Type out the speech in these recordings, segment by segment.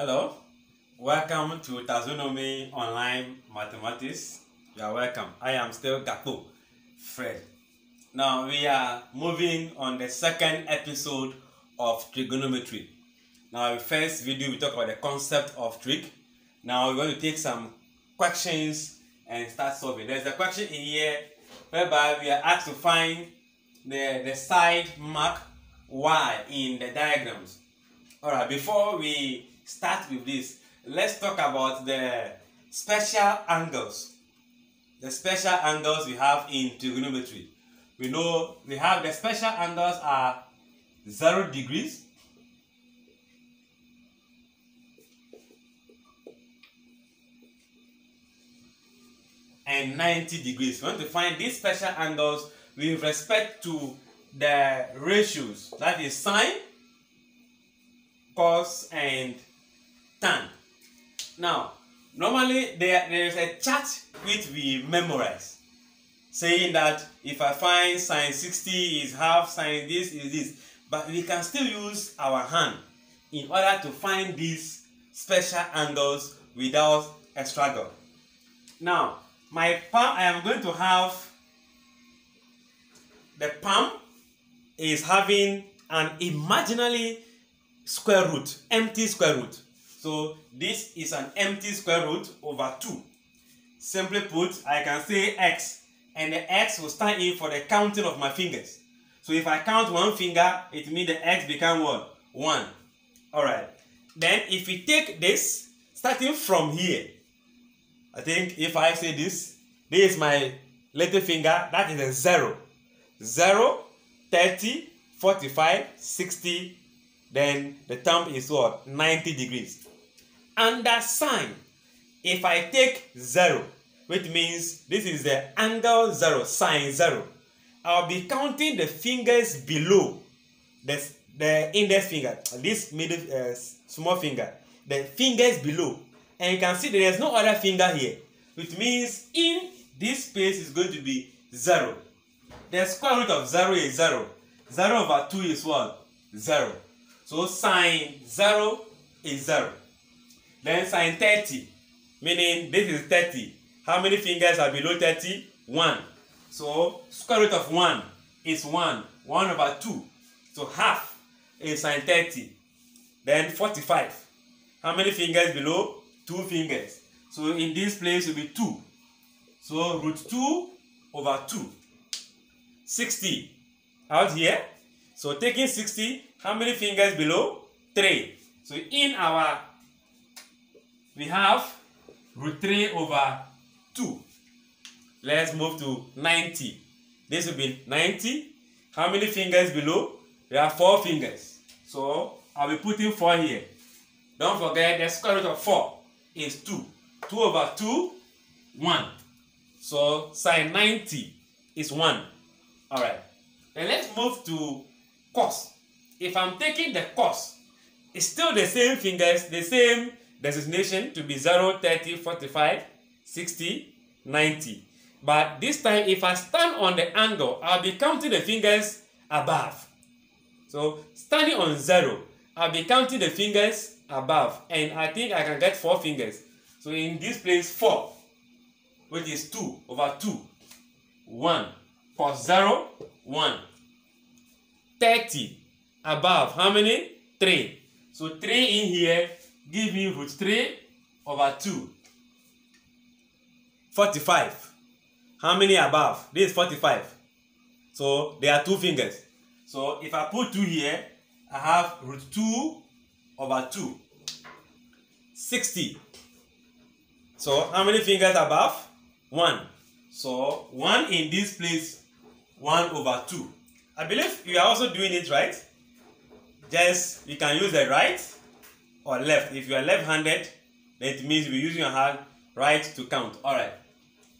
Hello, welcome to Taxonomy Online Mathematics. You are welcome. I am still Gakpo Fred. Now we are moving on the second episode of trigonometry. Now, the first video we talk about the concept of trig. Now we're going to take some questions and start solving. There's a question in here whereby we are asked to find the, the side mark y in the diagrams. Alright, before we start with this, let's talk about the special angles. The special angles we have in trigonometry. We know we have the special angles are 0 degrees, and 90 degrees. We want to find these special angles with respect to the ratios, that is sine, cos, and tan. Now, normally there, there is a chart which we memorize, saying that if I find sine 60 is half, sine this is this. But we can still use our hand in order to find these special angles without a struggle. Now, my palm, I am going to have the palm is having an imaginary square root, empty square root. So this is an empty square root over 2. Simply put, I can say x and the x will stand in for the counting of my fingers. So if I count one finger, it means the x become what? 1. Alright. Then if we take this, starting from here, I think if I say this, this is my little finger, that is a 0. 0, 30, 45, 60, then the thumb is what? 90 degrees. Under sine, if I take 0, which means this is the angle 0, sine 0, I'll be counting the fingers below the, the index finger, this middle uh, small finger, the fingers below. And you can see there is no other finger here, which means in this space is going to be 0. The square root of 0 is 0. 0 over 2 is what? 0. So sine 0 is 0. Then sine 30, meaning this is 30. How many fingers are below 30? 1. So square root of 1 is 1. 1 over 2. So half is sine 30. Then 45. How many fingers below? 2 fingers. So in this place will be 2. So root 2 over 2. 60 out here. So taking 60, how many fingers below? 3. So in our, we have root 3 over 2. Let's move to 90. This will be 90. How many fingers below? We have 4 fingers. So I'll be putting 4 here. Don't forget the square root of 4 is 2. 2 over 2, 1. So sine 90 is 1. Alright. Then let's move to cos. If I'm taking the cos, it's still the same fingers, the same designation to be 0, 30, 45, 60, 90. But this time, if I stand on the angle, I'll be counting the fingers above. So standing on 0, I'll be counting the fingers above. And I think I can get 4 fingers. So in this place, 4 which is 2 over 2. 1. Cos 0, 1. 30 above, how many? 3. So 3 in here, give me root 3 over 2. 45. How many above? This is 45. So there are two fingers. So if I put 2 here, I have root 2 over 2. 60. So how many fingers above? 1. So 1 in this place, 1 over 2. I believe you are also doing it right. Just you can use the right or left. If you are left-handed, then it means you're using your hand right to count. Alright.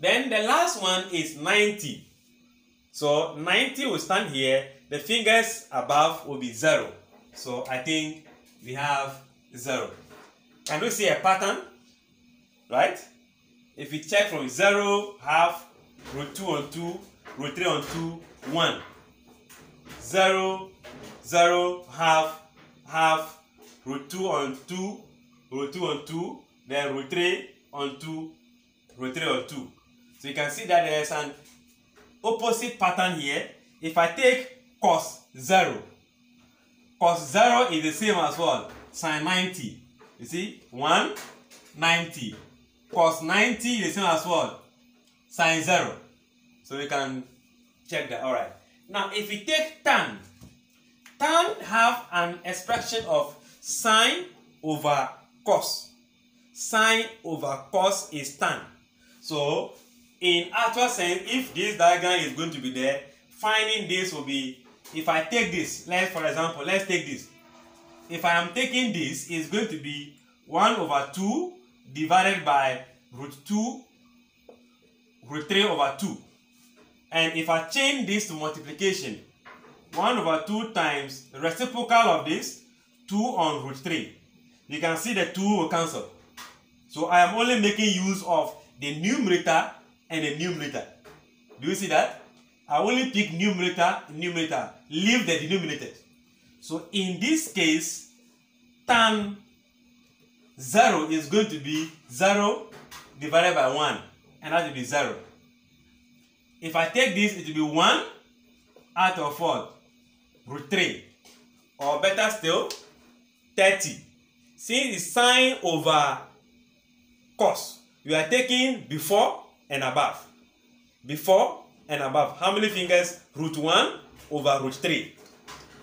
Then the last one is 90. So 90 will stand here. The fingers above will be 0. So I think we have 0. Can we see a pattern? Right? If we check from 0, half, root 2 on 2, root 3 on 2, 1. 0, 0, half, half, root 2 on 2, root 2 on 2, then root 3 on 2, root 3 on 2. So you can see that there's an opposite pattern here. If I take cos 0, cos 0 is the same as what? Sine 90. You see? 1, 90. Cos 90 is the same as what? Sine 0. So we can check that. Alright. Now if we take tan, tan have an expression of sine over cos. Sine over cos is tan. So in actual sense, if this diagram is going to be there, finding this will be, if I take this, let's for example, let's take this. If I am taking this, it's going to be 1 over 2 divided by root 2, root 3 over 2. And if I change this to multiplication, 1 over 2 times the reciprocal of this, 2 on root 3. You can see the 2 will cancel. So I am only making use of the numerator and the numerator. Do you see that? I only pick numerator, numerator, leave the denominator. So in this case, tan 0 is going to be 0 divided by 1, and that will be 0. If I take this, it will be 1 out of 4, Root 3. Or better still, 30. Since it's sine over cos, you are taking before and above. Before and above. How many fingers? Root 1 over root 3.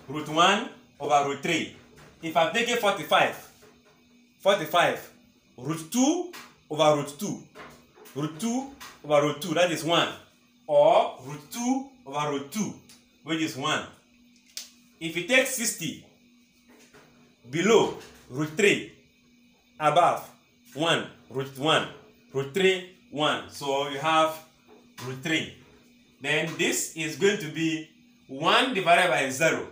Root 1 over root 3. If I'm taking 45, 45, root 2 over root 2. Root 2 over root 2, that is 1. Or root 2 over root 2, which is 1. If you take 60, below root 3, above 1, root 1, root 3, 1. So you have root 3. Then this is going to be 1 divided by 0.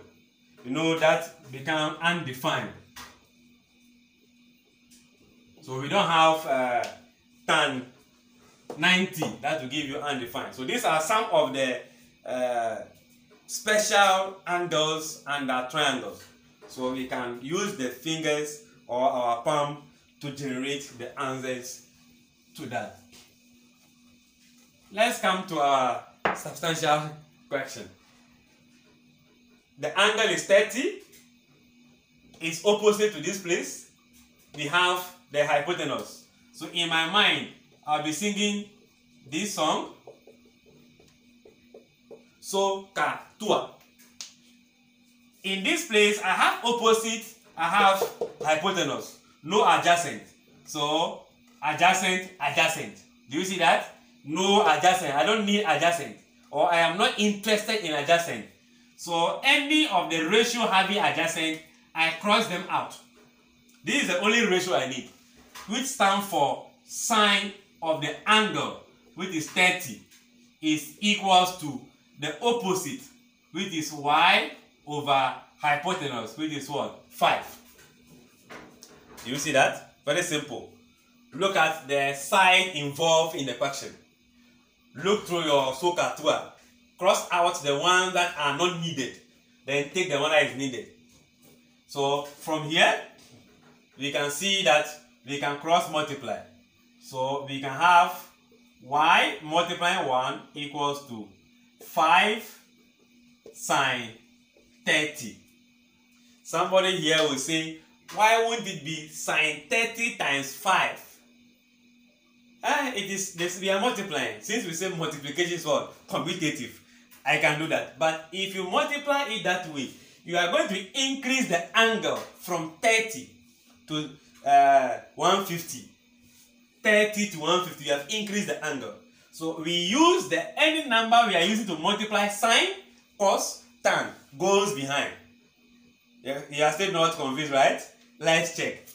You know that become undefined. So we don't have uh, tan 90 that will give you undefined. So these are some of the uh, special angles and triangles. So we can use the fingers or our palm to generate the answers to that. Let's come to our substantial question. The angle is 30. It's opposite to this place. We have the hypotenuse. So in my mind, I'll be singing this song. So ka tua. In this place, I have opposite, I have hypotenuse, no adjacent. So adjacent, adjacent. Do you see that? No adjacent. I don't need adjacent. Or I am not interested in adjacent. So any of the ratio having adjacent, I cross them out. This is the only ratio I need, which stands for sine of the angle, which is 30, is equals to the opposite, which is y over hypotenuse, which is what? 5. Do you see that? Very simple. Look at the side involved in the question. Look through your SOHCAHTOA. Cross out the ones that are not needed. Then take the one that is needed. So from here, we can see that we can cross multiply. So we can have y multiplying 1 equals to 5 sine 30. Somebody here will say, why wouldn't it be sine 30 times 5? Ah, it is this we are multiplying. Since we say multiplication is what? Commutative. I can do that. But if you multiply it that way, you are going to increase the angle from 30 to uh, 150. 30 to 150, you have increased the angle. So we use the any number we are using to multiply sine, cos, tan goes behind. Yeah, You are still not convinced, right? Let's check.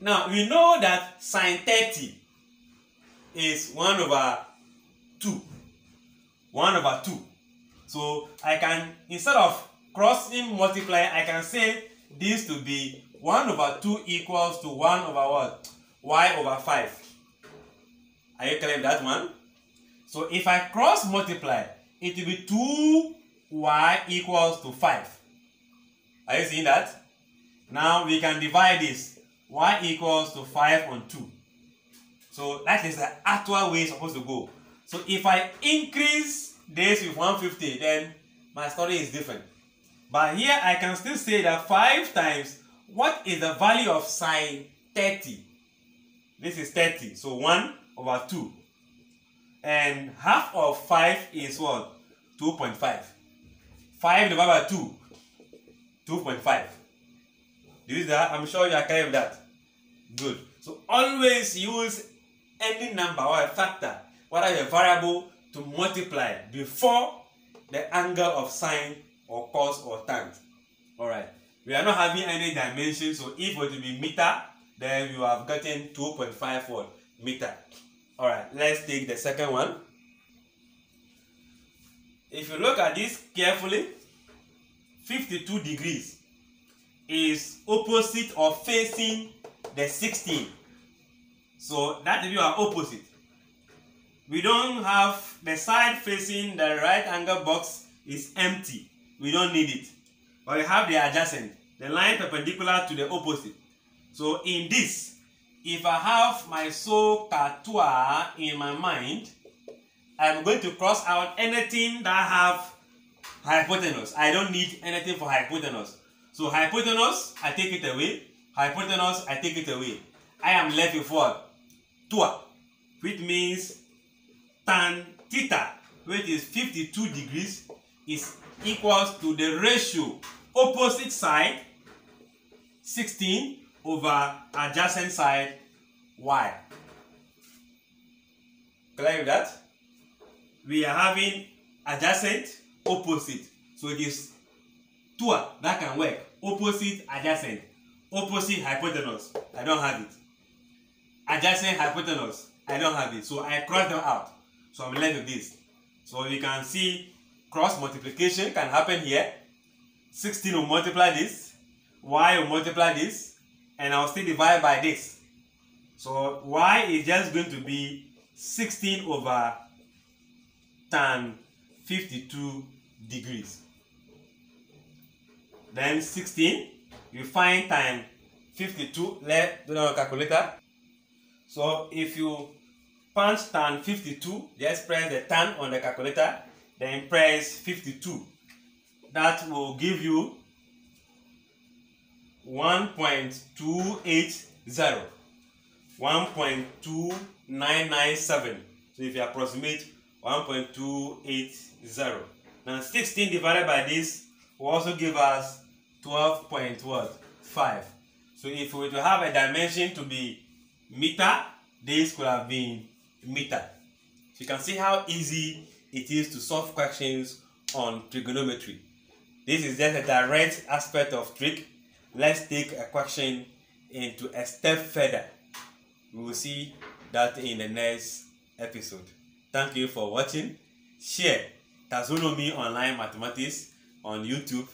Now we know that sine 30 is 1 over 2. 1 over 2. So I can, instead of crossing multiply, I can say this to be 1 over 2 equals to 1 over what? y over 5. Are you clear that one? So if I cross multiply, it will be 2y equals to 5. Are you seeing that? Now we can divide this. y equals to 5 on 2. So that is the actual way it's supposed to go. So if I increase this with 150, then my story is different. But here I can still say that 5 times, what is the value of sine 30? This is 30, so 1 over 2. And half of 5 is what? 2.5. 5 divided by 2, 2.5. Do you that? I'm sure you are clear with that. Good. So always use any number or a factor, whether a variable, to multiply before the angle of sine or cos or tan. Alright. We are not having any dimension, so if it to be meter, then you have gotten 2.5 watt meter. Alright, let's take the second one. If you look at this carefully, 52 degrees is opposite or facing the 16. So that you are opposite. We don't have the side facing the right angle box is empty. We don't need it. But we have the adjacent, the line perpendicular to the opposite. So in this, if I have my SOHCAHTOA in my mind, I'm going to cross out anything that have hypotenuse. I don't need anything for hypotenuse. So hypotenuse, I take it away. Hypotenuse, I take it away. I am left with what? Tua, which means tan theta, which is 52 degrees, is equals to the ratio opposite side 16 over adjacent side y. Clear with that? We are having adjacent, opposite. So it is two that can work. Opposite, adjacent. Opposite hypotenuse. I don't have it. Adjacent hypotenuse. I don't have it. So I cross them out. So I'm left with this. So you can see cross multiplication can happen here. 16 will multiply this. Y will multiply this. And I'll still divide by this. So y is just going to be 16 over tan 52 degrees. Then 16, you find time 52, let do the calculator. So if you punch tan 52, just press the tan on the calculator, then press 52. That will give you 1.280. 1.2997. So if you approximate 1.280. Now 16 divided by this will also give us 12.5. So if we were to have a dimension to be meter, this could have been meter. So you can see how easy it is to solve questions on trigonometry. This is just a direct aspect of trig. Let's take a question into a step further. We will see that in the next episode. Thank you for watching. Share Tazonomy Online Mathematics on YouTube,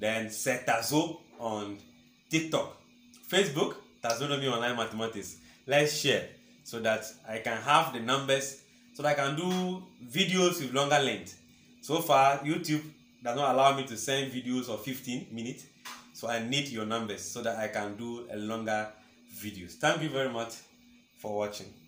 then Setazo on TikTok. Facebook, Tazonomy Online Mathematics. Let's share so that I can have the numbers so that I can do videos with longer length. So far, YouTube does not allow me to send videos of 15 minutes. So I need your numbers so that I can do a longer videos. Thank you very much for watching.